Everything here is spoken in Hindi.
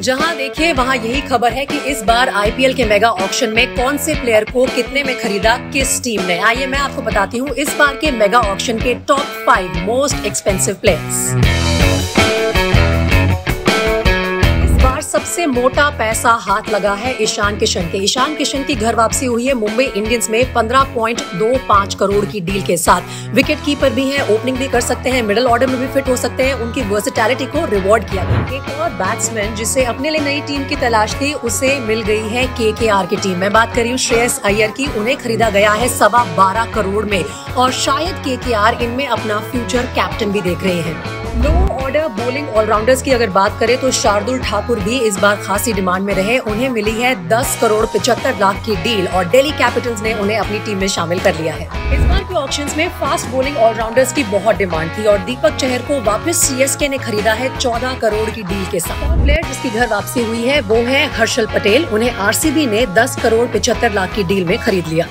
जहाँ देखिए वहाँ यही खबर है कि इस बार आईपीएल के मेगा ऑक्शन में कौन से प्लेयर को कितने में खरीदा, किस टीम ने? आइए मैं आपको बताती हूँ इस बार के मेगा ऑक्शन के top five most expensive players सबसे मोटा पैसा हाथ लगा है ईशान किशन के। ईशान किशन की घर वापसी हुई है मुंबई इंडियंस में 15.25 करोड़ की डील के साथ। विकेट कीपर भी हैं, ओपनिंग भी कर सकते हैं, मिडिल ऑर्डर में भी फिट हो सकते हैं। उनकी वर्सिटैलिटी को रिवॉर्ड किया गया। एक और बैट्समैन जिसे अपने लिए नई टीम की तलाश थी, उसे मिल गई है के के आर की टीम। मैं बात कर हूँ श्रेयस अय्यर की, उन्हें खरीदा गया है सवा बारह करोड़ में। और शायद के के आर इनमें अपना फ्यूचर कैप्टन भी देख रहे हैं। लो ऑर्डर बोलिंग ऑलराउंडर्स की अगर बात करें तो शार्दुल ठाकुर भी इस बार खासी डिमांड में रहे। उन्हें मिली है 10 करोड़ पिछहत्तर लाख की डील और दिल्ली कैपिटल्स ने उन्हें अपनी टीम में शामिल कर लिया है। इस बार के ऑप्शन में फास्ट बोलिंग ऑलराउंडर्स की बहुत डिमांड थी और दीपक चहर को वापस सीएसके ने खरीदा है चौदह करोड़ की डील के साथ। प्लेयर जिसकी घर वापसी हुई है वो है हर्षल पटेल। उन्हें आरसीबी ने दस करोड़ पिछहत्तर लाख की डील में खरीद लिया।